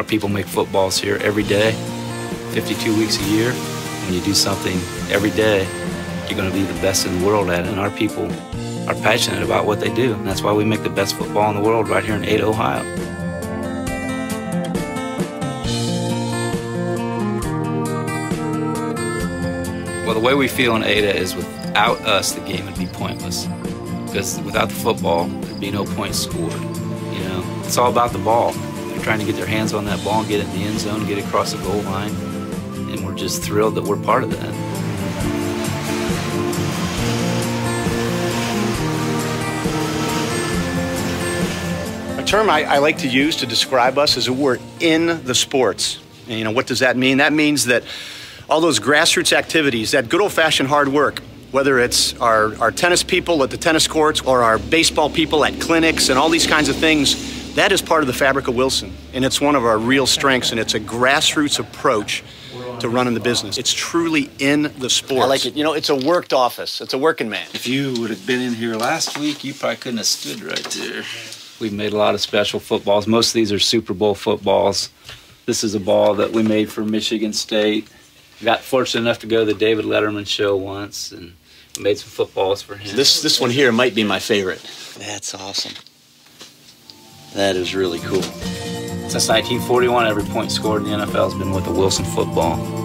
Our people make footballs here every day, 52 weeks a year. When you do something every day, you're going to be the best in the world at it. And our people are passionate about what they do. And that's why we make the best football in the world right here in Ada, Ohio. Well, the way we feel in Ada is without us, the game would be pointless. Because without the football, there'd be no points scored. You know, it's all about the ball. Trying to get their hands on that ball get it in the end zone, get it across the goal line. And we're just thrilled that we're part of that. A term I, I like to use to describe us is that we're in the sports. And, you know, what does that mean? That means that all those grassroots activities, that good old fashioned hard work, whether it's our, our tennis people at the tennis courts or our baseball people at clinics and all these kinds of things, that is part of the fabric of Wilson. And it's one of our real strengths, and it's a grassroots approach to running the business. It's truly in the sport. I like it. You know, it's a worked office. It's a working man. If you would have been in here last week, you probably couldn't have stood right there. We've made a lot of special footballs. Most of these are Super Bowl footballs. This is a ball that we made for Michigan State got fortunate enough to go to the David Letterman show once and made some footballs for him. This this one here might be my favorite. That's awesome. That is really cool. Since 1941, every point scored in the NFL has been with a Wilson football.